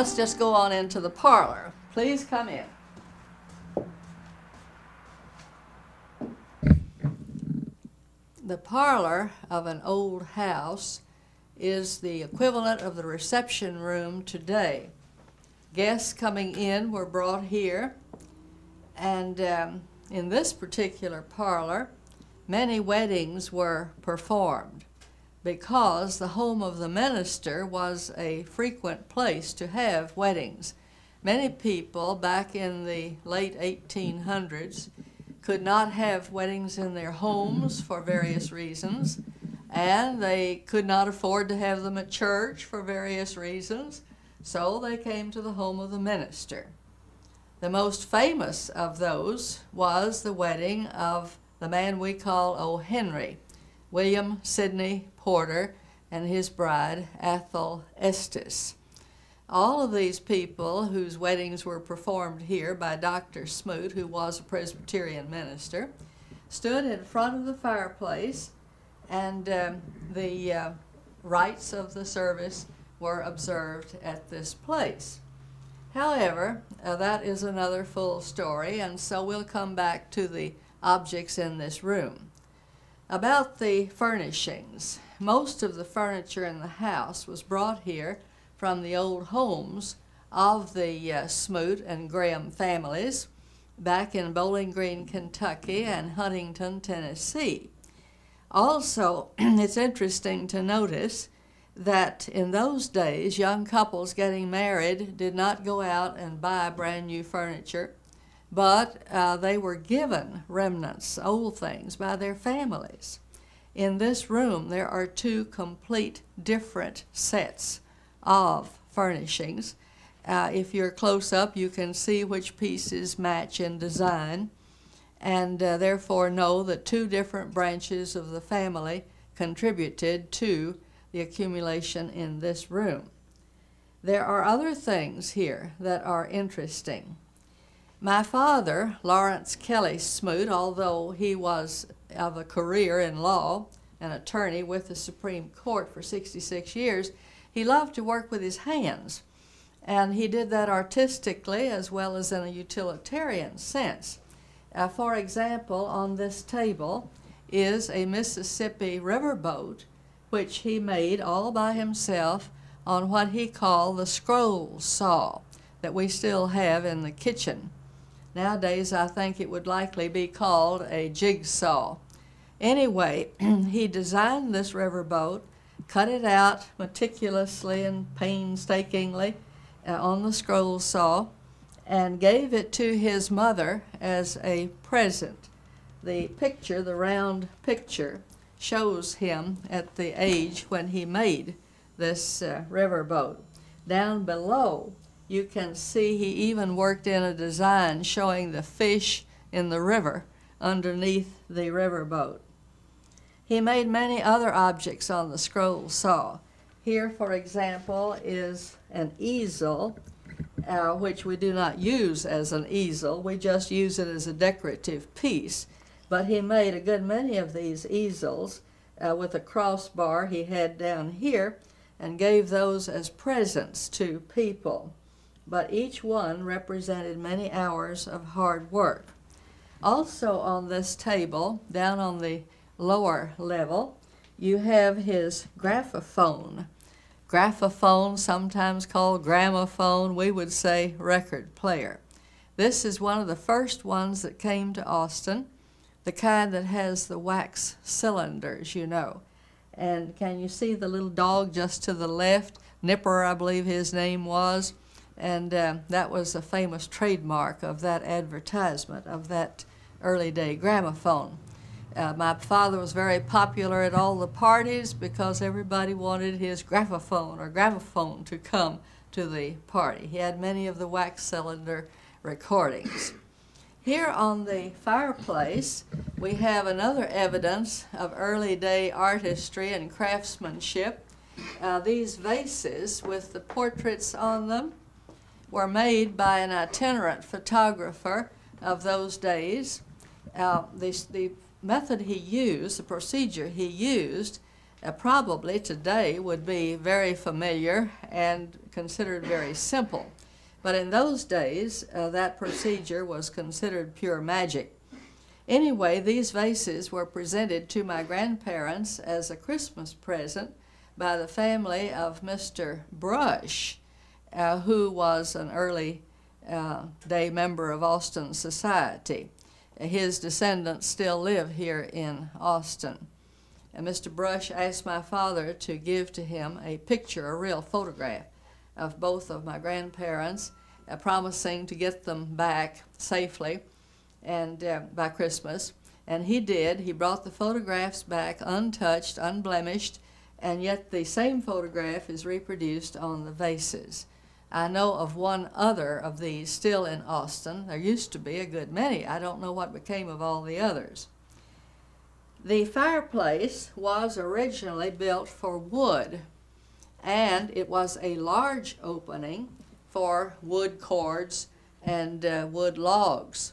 Let's just go on into the parlor. Please come in. The parlor of an old house is the equivalent of the reception room today. Guests coming in were brought here, and um, in this particular parlor, many weddings were performed because the home of the minister was a frequent place to have weddings. Many people back in the late 1800s could not have weddings in their homes for various reasons, and they could not afford to have them at church for various reasons, so they came to the home of the minister. The most famous of those was the wedding of the man we call O. Henry, William Sidney Porter, and his bride, Athol Estes. All of these people whose weddings were performed here by Dr. Smoot, who was a Presbyterian minister, stood in front of the fireplace and um, the uh, rites of the service were observed at this place. However, uh, that is another full story, and so we'll come back to the objects in this room. About the furnishings, most of the furniture in the house was brought here from the old homes of the uh, Smoot and Graham families back in Bowling Green, Kentucky and Huntingdon, Tennessee. Also, it's interesting to notice that in those days, young couples getting married did not go out and buy brand new furniture, but uh, they were given remnants, old things, by their families. In this room, there are two complete different sets of furnishings. Uh, if you're close up, you can see which pieces match in design, and uh, therefore know that two different branches of the family contributed to the accumulation in this room. There are other things here that are interesting. My father, Lawrence Kelly Smoot, although he was of a career in law, an attorney with the Supreme Court for 66 years, he loved to work with his hands. And he did that artistically as well as in a utilitarian sense. Uh, for example, on this table is a Mississippi riverboat, which he made all by himself on what he called the scroll saw that we still have in the kitchen. Nowadays, I think it would likely be called a jigsaw. Anyway, he designed this riverboat cut it out meticulously and painstakingly uh, on the scroll saw, and gave it to his mother as a present. The picture, the round picture, shows him at the age when he made this uh, riverboat. Down below, you can see he even worked in a design showing the fish in the river underneath the riverboat. He made many other objects on the scroll saw. Here, for example, is an easel, uh, which we do not use as an easel. We just use it as a decorative piece. But he made a good many of these easels uh, with a crossbar he had down here and gave those as presents to people. But each one represented many hours of hard work. Also on this table, down on the lower level, you have his graphophone. Graphophone, sometimes called gramophone, we would say record player. This is one of the first ones that came to Austin, the kind that has the wax cylinders, you know. And can you see the little dog just to the left? Nipper, I believe his name was. And uh, that was a famous trademark of that advertisement, of that early day gramophone. Uh, my father was very popular at all the parties because everybody wanted his graphophone or gramophone to come to the party. He had many of the wax cylinder recordings. Here on the fireplace, we have another evidence of early day artistry and craftsmanship. Uh, these vases with the portraits on them were made by an itinerant photographer of those days. Uh, the, the method he used, the procedure he used, uh, probably today would be very familiar and considered very simple. But in those days, uh, that procedure was considered pure magic. Anyway, these vases were presented to my grandparents as a Christmas present by the family of Mr. Brush, uh, who was an early uh, day member of Austin Society. His descendants still live here in Austin. And Mr. Brush asked my father to give to him a picture, a real photograph of both of my grandparents, uh, promising to get them back safely and uh, by Christmas. And he did. He brought the photographs back untouched, unblemished, and yet the same photograph is reproduced on the vases. I know of one other of these still in Austin. There used to be a good many. I don't know what became of all the others. The fireplace was originally built for wood, and it was a large opening for wood cords and uh, wood logs.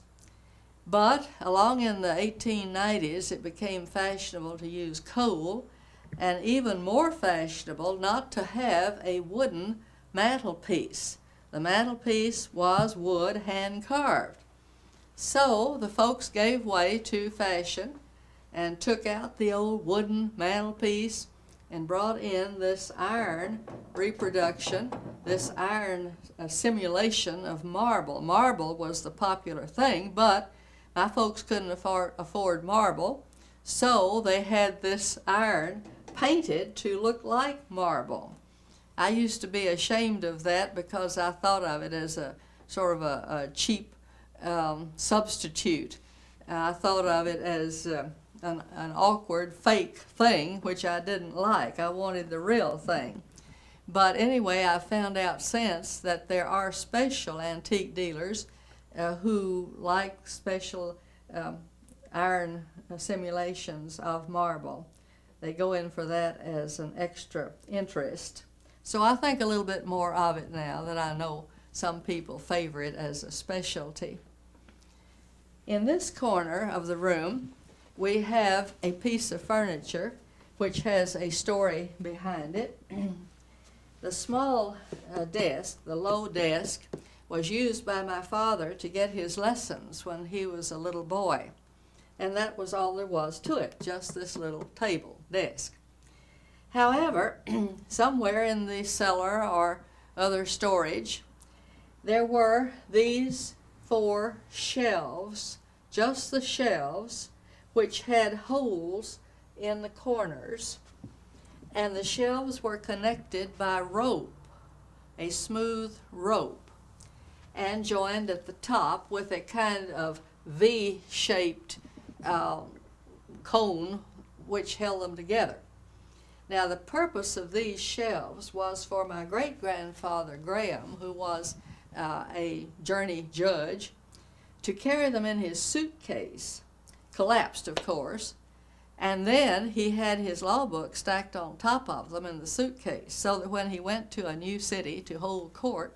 But along in the 1890s, it became fashionable to use coal, and even more fashionable not to have a wooden mantelpiece. The mantelpiece was wood hand carved. So the folks gave way to fashion and took out the old wooden mantelpiece and brought in this iron reproduction, this iron uh, simulation of marble. Marble was the popular thing, but my folks couldn't afford, afford marble, so they had this iron painted to look like marble. I used to be ashamed of that because I thought of it as a sort of a, a cheap um, substitute. I thought of it as uh, an, an awkward fake thing, which I didn't like. I wanted the real thing. But anyway, I found out since that there are special antique dealers uh, who like special um, iron simulations of marble. They go in for that as an extra interest. So I think a little bit more of it now that I know some people favor it as a specialty. In this corner of the room, we have a piece of furniture which has a story behind it. the small uh, desk, the low desk, was used by my father to get his lessons when he was a little boy. And that was all there was to it, just this little table, desk. However, somewhere in the cellar or other storage, there were these four shelves, just the shelves, which had holes in the corners, and the shelves were connected by rope, a smooth rope, and joined at the top with a kind of V-shaped uh, cone which held them together. Now, the purpose of these shelves was for my great grandfather Graham, who was uh, a journey judge, to carry them in his suitcase collapsed, of course. And then he had his law book stacked on top of them in the suitcase so that when he went to a new city to hold court,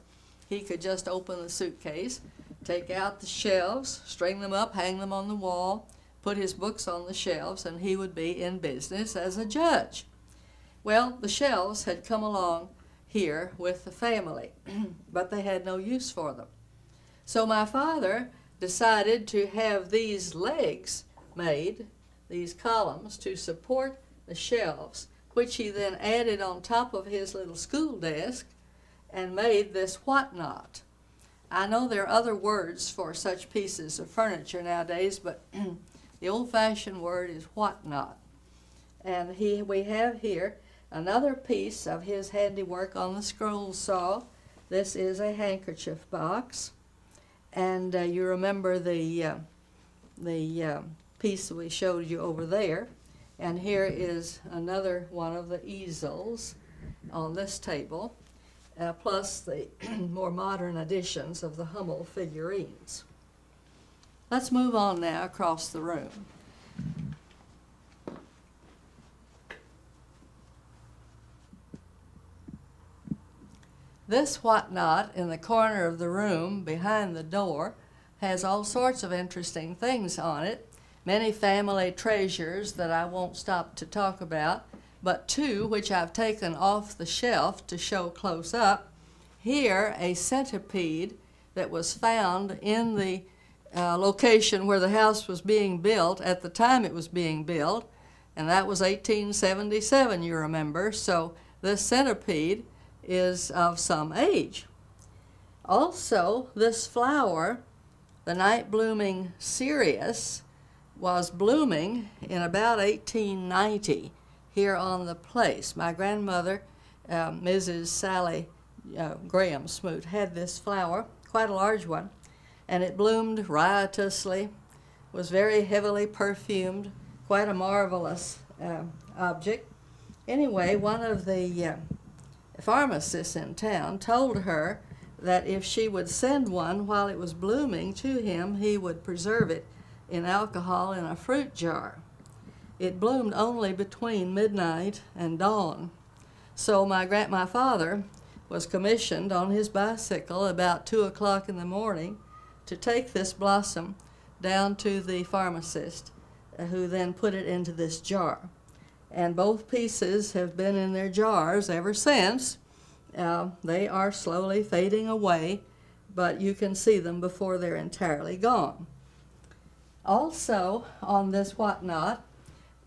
he could just open the suitcase, take out the shelves, string them up, hang them on the wall, put his books on the shelves, and he would be in business as a judge. Well, the shelves had come along here with the family, but they had no use for them. So my father decided to have these legs made, these columns, to support the shelves, which he then added on top of his little school desk and made this whatnot. I know there are other words for such pieces of furniture nowadays, but the old-fashioned word is whatnot. And he, we have here another piece of his handiwork on the scroll saw. This is a handkerchief box. And uh, you remember the, uh, the uh, piece we showed you over there. And here is another one of the easels on this table, uh, plus the more modern editions of the Hummel figurines. Let's move on now across the room. This whatnot in the corner of the room behind the door has all sorts of interesting things on it many family treasures that I won't stop to talk about, but two which I've taken off the shelf to show close up Here, a centipede that was found in the uh, location where the house was being built at the time it was being built, and that was 1877, you remember. So this centipede is of some age. Also, this flower, the night blooming cereus, was blooming in about 1890 here on the place. My grandmother, uh, Mrs. Sally uh, Graham Smoot, had this flower, quite a large one, and it bloomed riotously, was very heavily perfumed, quite a marvelous uh, object. Anyway, one of the pharmacists in town told her that if she would send one while it was blooming to him, he would preserve it in alcohol in a fruit jar. It bloomed only between midnight and dawn. So my grand my father was commissioned on his bicycle about two o'clock in the morning to take this blossom down to the pharmacist, uh, who then put it into this jar. And both pieces have been in their jars ever since. Uh, they are slowly fading away, but you can see them before they're entirely gone. Also, on this whatnot,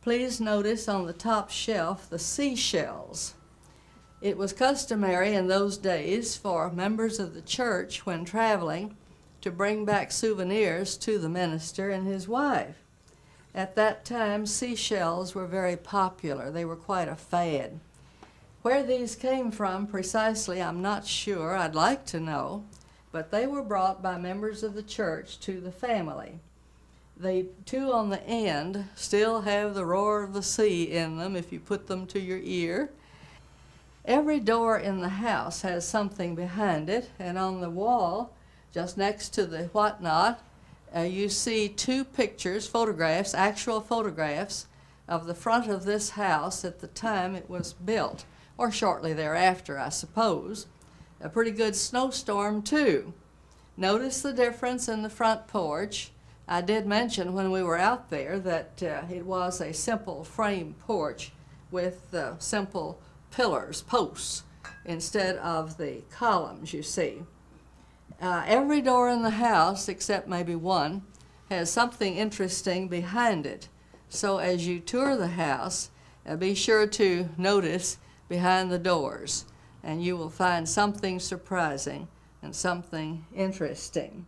please notice on the top shelf the seashells. It was customary in those days for members of the church, when traveling, to bring back souvenirs to the minister and his wife. At that time, seashells were very popular. They were quite a fad. Where these came from precisely, I'm not sure. I'd like to know. But they were brought by members of the church to the family. The two on the end still have the roar of the sea in them if you put them to your ear. Every door in the house has something behind it, and on the wall, just next to the whatnot, uh, you see two pictures, photographs, actual photographs of the front of this house at the time it was built, or shortly thereafter, I suppose. A pretty good snowstorm, too. Notice the difference in the front porch I did mention when we were out there that uh, it was a simple frame porch with uh, simple pillars, posts, instead of the columns you see. Uh, every door in the house, except maybe one, has something interesting behind it. So as you tour the house, uh, be sure to notice behind the doors, and you will find something surprising and something interesting.